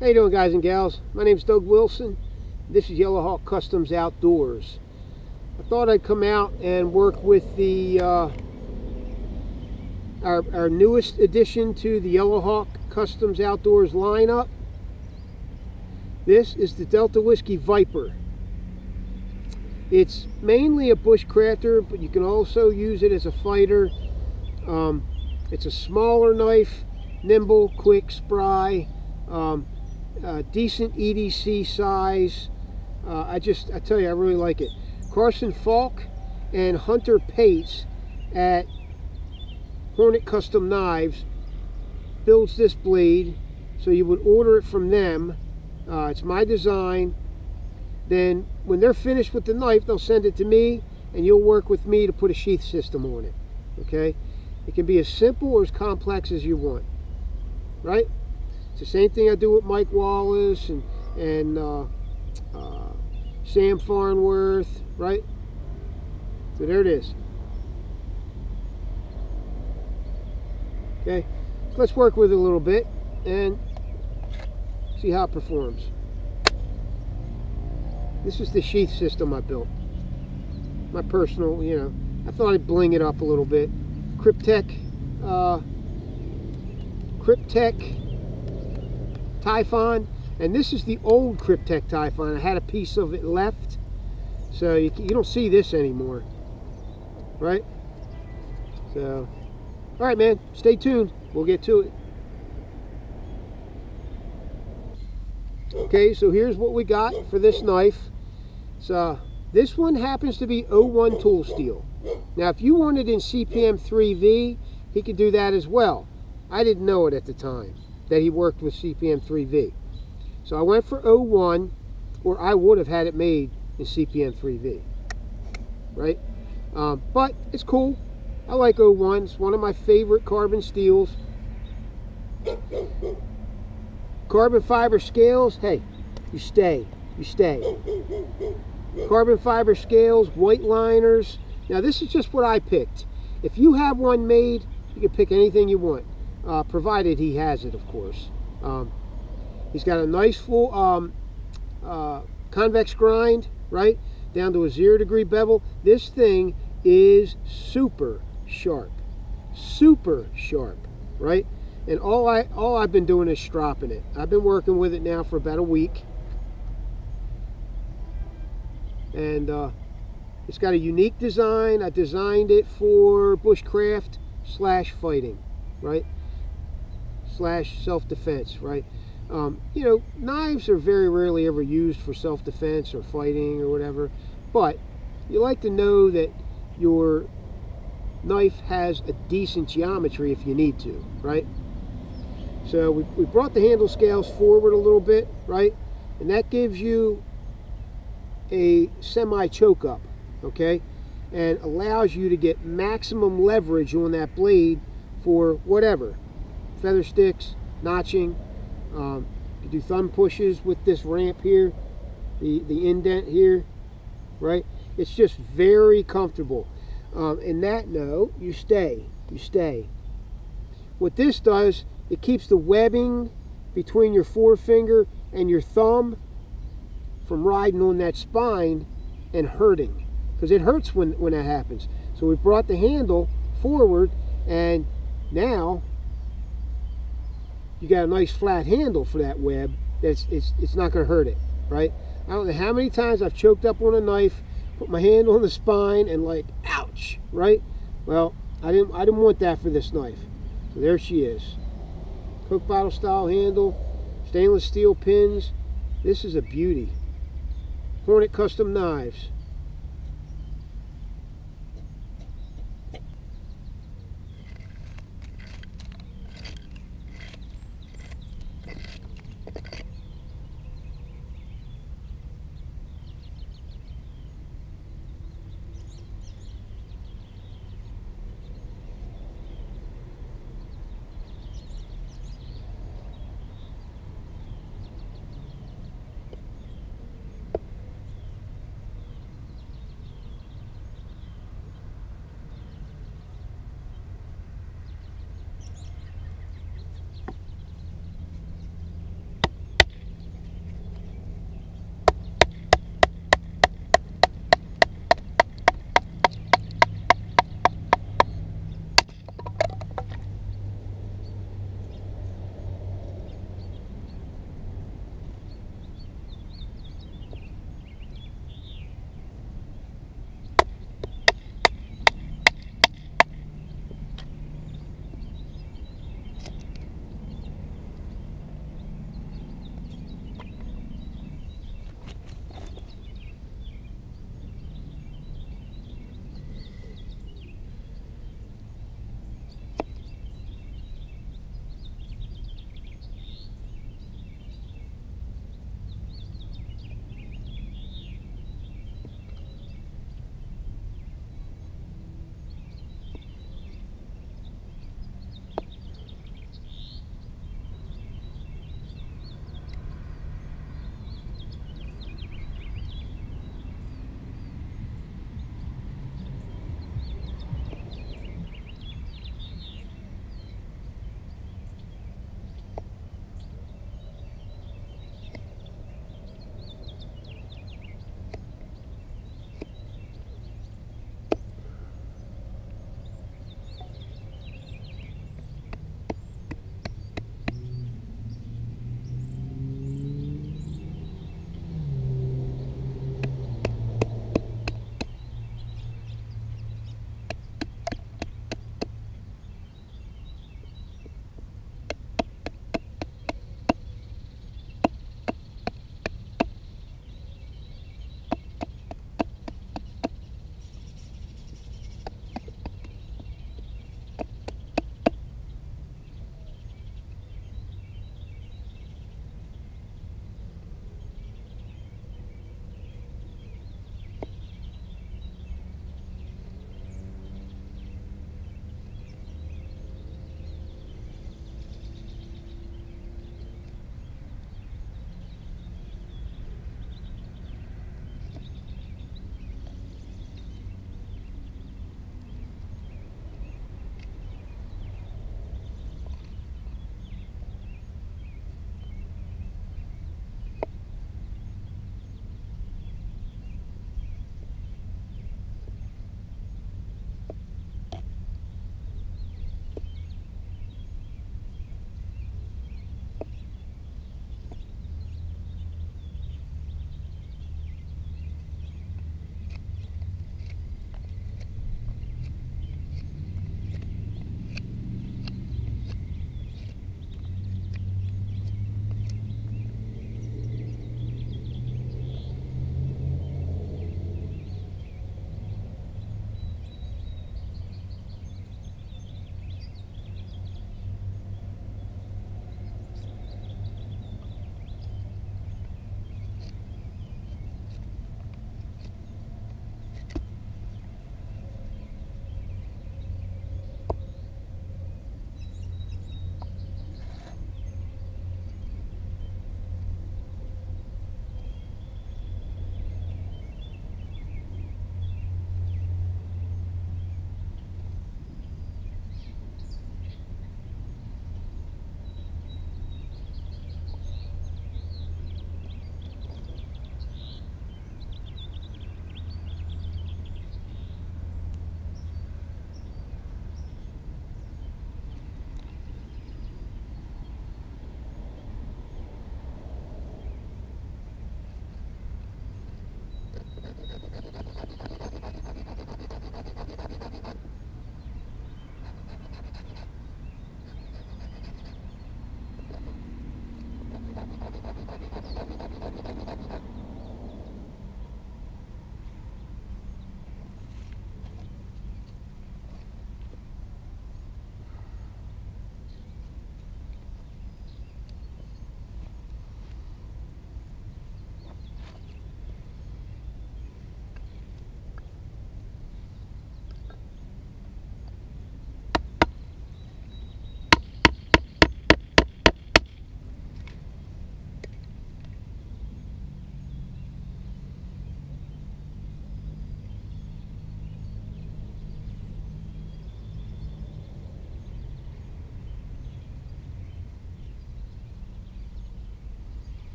How you doing guys and gals? My name's Doug Wilson. This is Yellow Hawk Customs Outdoors. I thought I'd come out and work with the uh, our, our newest addition to the Yellow Hawk Customs Outdoors lineup. This is the Delta Whiskey Viper. It's mainly a bushcrafter, but you can also use it as a fighter. Um, it's a smaller knife, nimble, quick, spry. Um, uh, decent EDC size. Uh, I just, I tell you, I really like it. Carson Falk and Hunter Pates at Hornet Custom Knives builds this blade. So you would order it from them. Uh, it's my design. Then when they're finished with the knife, they'll send it to me and you'll work with me to put a sheath system on it. Okay? It can be as simple or as complex as you want. Right? The same thing I do with Mike Wallace and, and uh, uh, Sam Farnworth, right? So there it is. Okay, so let's work with it a little bit and see how it performs. This is the sheath system I built. My personal, you know, I thought I'd bling it up a little bit. Kryptek, uh, Kryptek Typhon. And this is the old Kryptek Typhon. I had a piece of it left. So you, you don't see this anymore. Right? So, all right, man. Stay tuned. We'll get to it. Okay, so here's what we got for this knife. So this one happens to be 01 tool steel. Now, if you want it in CPM 3V, he could do that as well. I didn't know it at the time that he worked with CPM 3V. So I went for 01, or I would have had it made in CPM 3V, right? Um, but it's cool. I like 01. It's one of my favorite carbon steels. Carbon fiber scales, hey, you stay, you stay. Carbon fiber scales, white liners. Now this is just what I picked. If you have one made, you can pick anything you want uh, provided he has it, of course. Um, he's got a nice full um, uh, convex grind, right, down to a zero degree bevel. This thing is super sharp, super sharp, right? And all I all I've been doing is stropping it. I've been working with it now for about a week, and uh, it's got a unique design. I designed it for bushcraft slash fighting, right? Slash self-defense, right? Um, you know, knives are very rarely ever used for self-defense or fighting or whatever, but you like to know that your knife has a decent geometry if you need to, right? So we, we brought the handle scales forward a little bit, right? And that gives you a semi-choke up, okay? And allows you to get maximum leverage on that blade for whatever, feather sticks, notching. Um, you do thumb pushes with this ramp here, the, the indent here, right? It's just very comfortable. Um, in that note, you stay, you stay. What this does, it keeps the webbing between your forefinger and your thumb from riding on that spine and hurting because it hurts when, when that happens. So we brought the handle forward and now you got a nice flat handle for that web that's it's, it's not going to hurt it right? I don't know how many times I've choked up on a knife put my hand on the spine and like ouch right? Well I didn't I didn't want that for this knife. So there she is. Coke bottle style handle stainless steel pins. This is a beauty. Hornet custom knives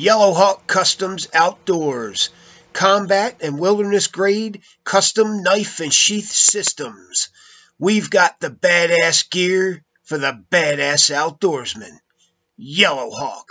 Yellowhawk Customs Outdoors. Combat and wilderness grade custom knife and sheath systems. We've got the badass gear for the badass outdoorsman. Yellowhawk.